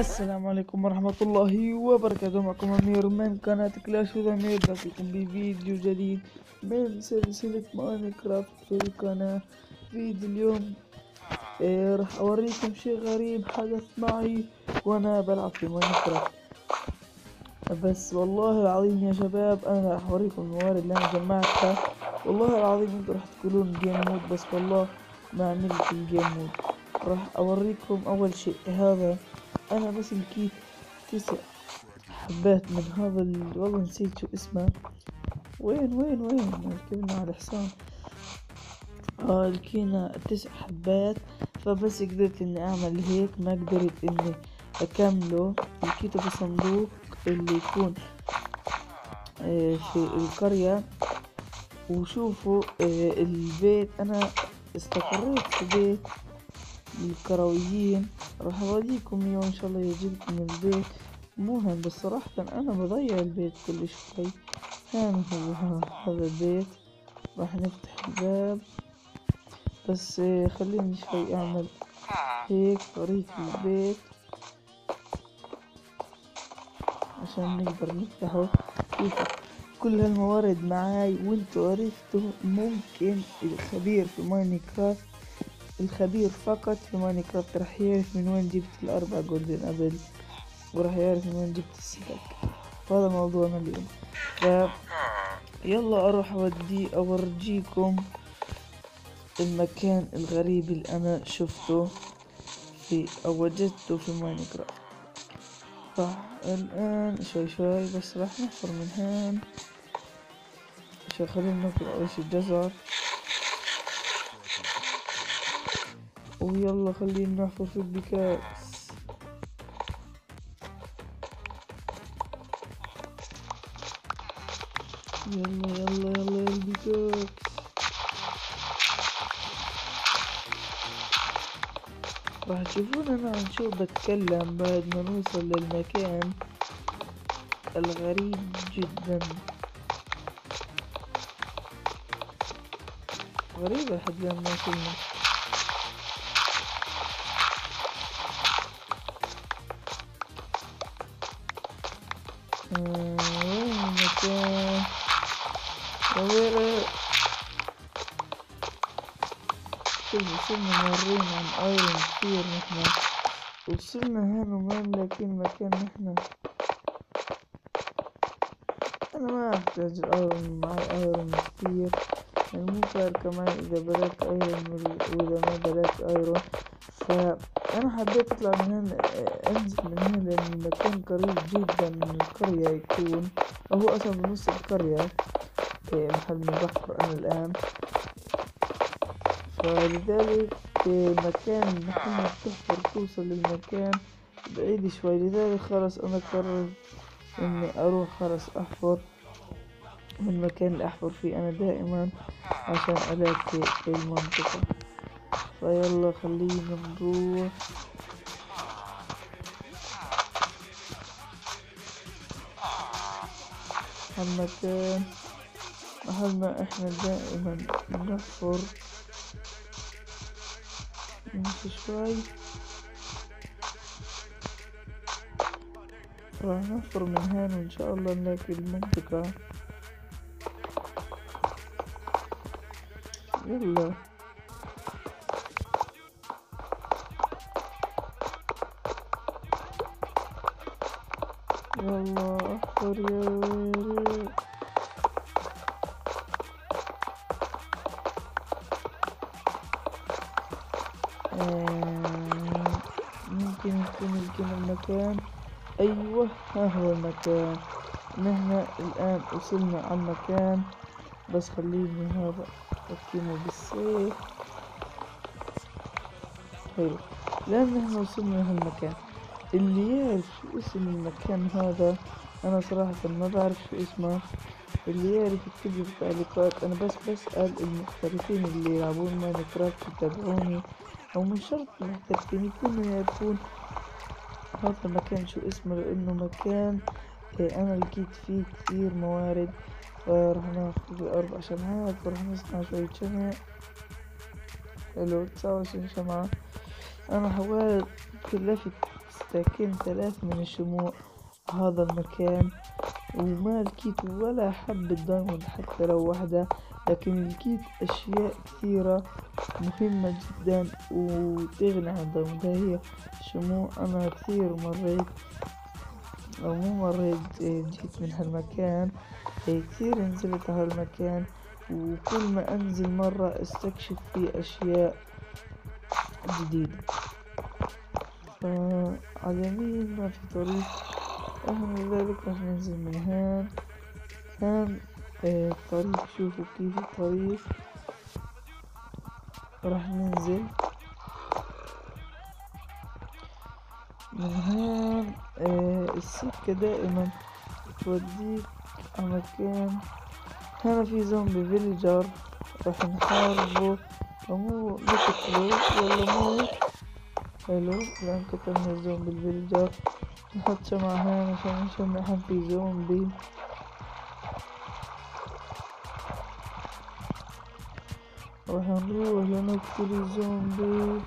السلام عليكم ورحمة الله وبركاته. معكم أمير من قناة Clash with أمير. بكم بفيديو جديد من سلسلة Minecraft في القناة. فيديو اليوم إيه راح أوريكم شيء غريب حدث معي وأنا بلعب في Minecraft. بس والله العظيم يا شباب أنا راح أوريكم الموارد اللي أنا جمعتها. والله العظيم أنتوا راح تقولون game mode بس والله ما عملت ال game mode راح أوريكم أول شيء. هذا أنا بس لقيت تسع حبات من هذا ال... والله نسيت شو اسمه. وين وين وين؟ ركبنا على الحصان آه لقينا تسع حبات. فبس قدرت إني أعمل هيك ما قدرت إني أكمله. لقيته في صندوق اللي يكون آه في القرية. وشوفوا آه البيت. أنا استقريت في بيت. الكرويين. راح أوريكم إياه إن شاء الله يعجبكم البيت. مهم بس صراحة أنا بضيع البيت كل شوي. هان هو هذا البيت. راح نفتح الباب. بس خليني شوي أعمل هيك طريق البيت. عشان نقدر نفتحه. كل هالموارد معاي وانتوا عرفتوا ممكن الخبير في Minecraft الخبير فقط. في Minecraft راح يعرف من وين جبت الأربع golden apple وراح يعرف من وين جبت السلاك فهذا موضوعنا اليوم. ف يلا أروح أودي أورجيكم المكان الغريب اللي أنا شفته في أو وجدته في ماينكرافت فالآن شوي شوي بس راح نحفر من هون. شوي خلينا ناكل عيش الجزر ويلا خلينا نحفر في البكاس. يلا يلا يلا يا البكاس. راح تشوفون أنا عن شو بتكلم بعد ما نوصل للمكان الغريب جدا. غريب لحد الآن ما وين شوف وصلنا مرين عن iron كتير نحنا وصلنا وين لاقيين مكان نحنا أنا ما احتاج ال iron معي iron يعني مو فارقة معي اذا بلاك iron واذا ما بلاك iron فأنا حبيت أطلع من هنا أنزل من هنا لأن المكان قريب جدا من القرية يكون هو أصلا بنص القرية محل بحفر أنا الآن. فلذلك مكان محل تحفر توصل للمكان بعيد شوي. لذلك خلاص أنا قررت إني أروح خلاص أحفر من المكان اللي أحفر فيه أنا دائما عشان ألاقي المنطقة. فيلا خلينا نروح. هالمكان محل ما إحنا دائما نحفر؟ نمشي شوي. راح نحفر من هنا وان شاء الله نلاقي المنطقة. يلا. يلا أحفر يا ويلي. يكون لقينا المكان أيوه ها هو المكان؟ نحن الآن وصلنا على المكان بس خليني هذا اكتمه بالسيف. حلو. لأن نحن وصلنا هالمكان اللي يعرف شو اسم المكان هذا أنا صراحة ما بعرف شو اسمه. اللي يعرف يكتب لي في التعليقات أنا بس بسأل المحترفين اللي يلعبون ماينكرافت يتابعوني. أو من شرط المحترفين يكونوا يعرفون هذا المكان شو اسمه لأنه مكان أنا لقيت فيه كثير موارد فراح ناخذ أربع شمعات وراح نصنع شوية شمع. حلو تساوي شمعة. أنا حاولت كلفت محتاجين ثلاث من الشموع هذا المكان وما لقيت ولا حبة diamond حتى لو واحدة. لكن لقيت أشياء كثيرة مهمة جدا وتغني عن ال diamond هي شموع أنا كثير مريت أو مو مريت جيت من هالمكان كثير نزلت هالمكان وكل ما أنزل مرة أستكشف فيه أشياء جديدة. فعلى يمين ما في طريق رغم ذلك راح ننزل من هان. هان آه الطريق شوفوا كيف الطريق راح ننزل. من هان آه السكة دائما توديك مكان هنا في zombie villager راح نحاربه. مو نقتله ولا مو. حلو لأن قتلنا ال zombie ال villager. نحط شمعة هنا عشان نشمع في زومبي. راح نروح لنقتل الزومبي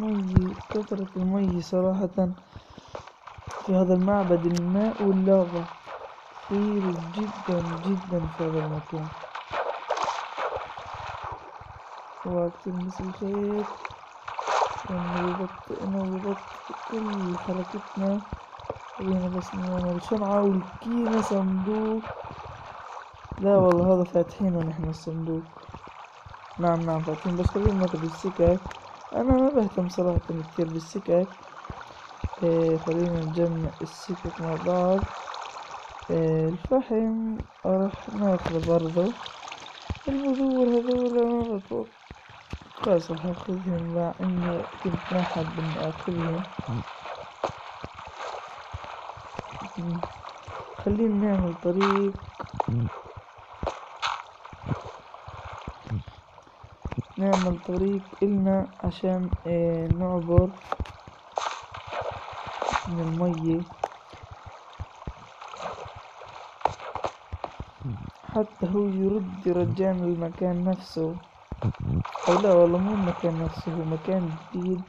مي كثرة المي صراحة في هذا المعبد الماء واللافا كثير جدا جدا في هذا المكان وقت تلمس الخيط نبطئنا وبطئ كل حركتنا خلينا بس نعمل شمعة ولقينا صندوق. لا والله هذا فاتحينه نحن الصندوق. نعم نعم فاتحين بس خلينا ناخذ السكك أنا ما بهتم صراحة كثير بالسكك إيه خلينا نجمع السكك مع بعض. إيه الفحم راح ناخذه برضه البذور هذول ما بتوقع راح اخذهم مع اني كنت ما حاب اني اخذهم خلينا نعمل طريق. نعمل طريق إلنا عشان آه نعبر من المية. حتى هو يرد يرجعنا المكان نفسه. أو لا والله مو المكان نفسه هو مكان جديد.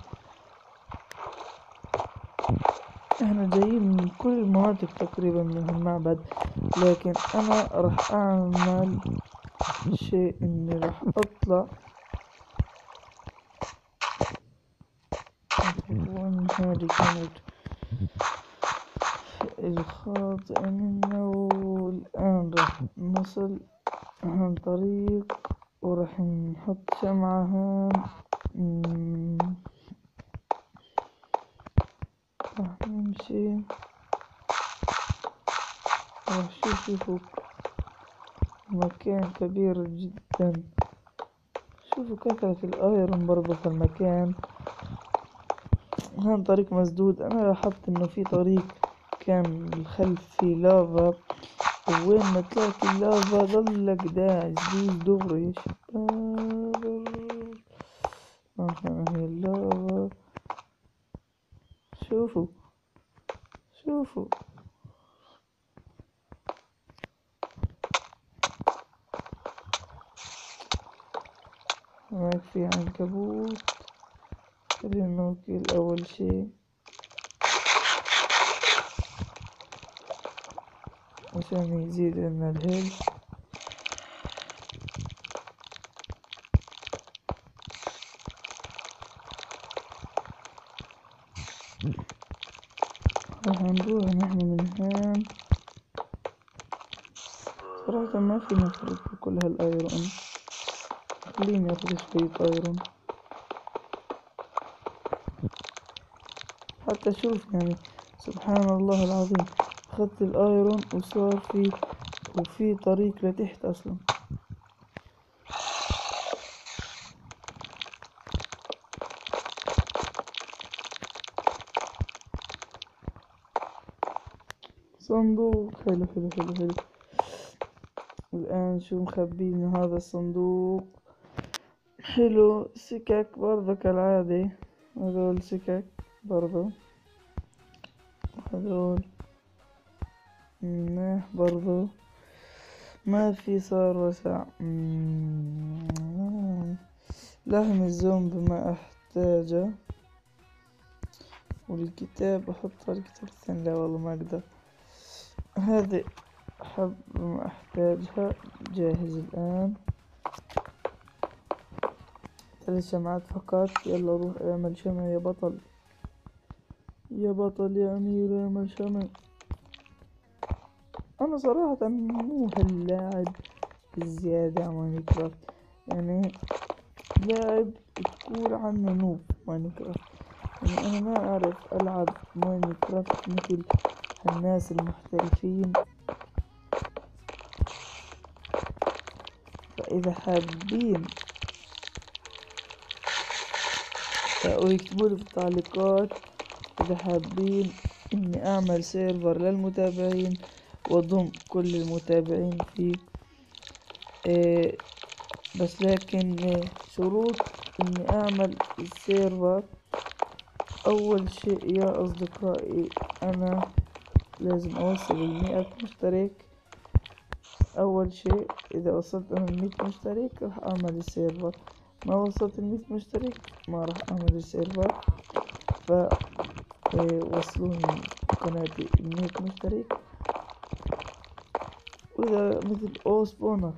إحنا جايين من كل المناطق تقريبا من المعبد لكن أنا راح أعمل شيء إني راح أطلع. وان هذه كانت؟ الخاطئة منا والآن راح نصل عن طريق وراح نحط هون راح نمشي. راح شوفوا مكان كبير جدا. شوفوا كثرة ال iron برضو في المكان. هان طريق مسدود. أنا لاحظت إنه في طريق كان بالخلف في لافا وين ما طلعت اللافا ظلك داعس دغري يا شباب. هي اللافا شوفوا. شوفوا. هناك في عنكبوت. خلينا نوكل أول شي عشان يزيد لنا الهيلث راح نروح نحن من هان صراحة ما في نفرق كل هالايرون. خليني اخذ شوية ايرون حتى شوف يعني سبحان الله العظيم. اخذت الأيرون وصار في وفي طريق لتحت أصلا. صندوق. حلو حلو حلو حلو. الآن شو مخبيني هذا الصندوق؟ حلو. سكك برضه كالعادة هذول سكك برضو. هذول. منيح برضو ما في صار وسع. لحم الزومبي ما أحتاجه. والكتاب أحط الكتاب الثاني. لا والله ما أقدر. هذه حب ما أحتاجها. جاهز الآن. ثلاث شمعات فقط يلا روح اعمل شمع يا بطل. يا بطل يا أمير اعمل شمع أنا صراحة مو هاللاعب الزيادة ماينكرافت. يعني لاعب تقول عنه noob Minecraft. يعني أنا ما أعرف ألعب Minecraft مثل الناس المحترفين. فإذا حابين ويكتبوا لي في التعليقات إذا حابين إني أعمل server للمتابعين واضم كل المتابعين فيه إيه بس لكن شروط إني أعمل ال server. أول شيء يا أصدقائي أنا لازم أوصل المئة مشترك. أول شيء إذا وصلت أنا المئة مشترك راح أعمل ال server. ما وصلت المئة مشترك ما راح أعمل ال server. ف وصلوني قناتي المئة مشترك. وإذا مثل أو spawner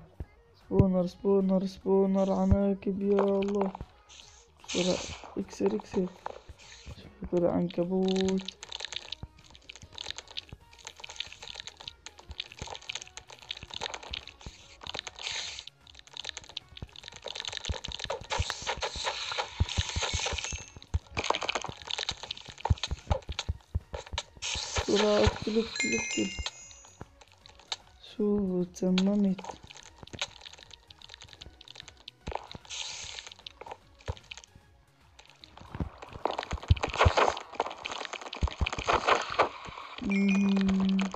spawner spawner spawner عناكب يا الله. طلع اكسر اكسر. طلع عنكبوت شو تممت مم.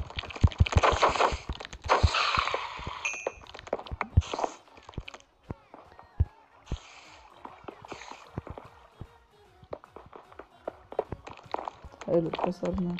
حلو كسرنا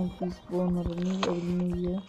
كان في spawner مية بالمية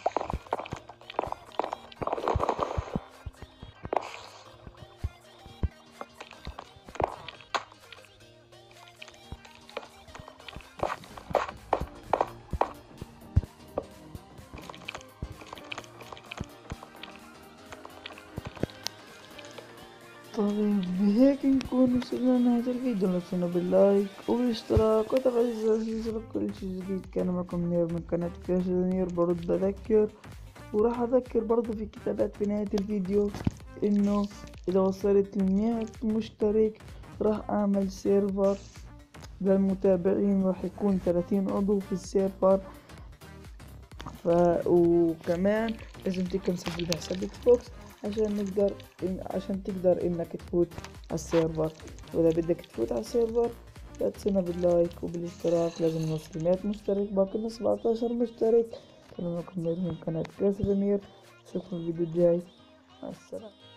طيب بهيك نكون وصلنا لنهاية الفيديو لا تنسونا بال like والاشتراك وتفعيل زر يوصلك كل شي جديد كان معكم نير من قناة كاش نير برد أذكر وراح أذكر برضو في كتابات في نهاية الفيديو إنه إذا وصلت لمية مشترك راح أعمل server للمتابعين راح يكون ثلاثين عضو في ال server ف... وكمان لازم تكنسل بحساب Xbox عشان نقدر إن عشان تقدر إنك تفوت على ال server. وإذا بدك تفوت على ال server لا تنسونا بال like وبالاشتراك. لازم نوصل 100 مشترك باقي لنا 17 مشترك. كان معكم من قناة كاس رمير اشوفكم الفيديو الجاي. مع السلامة.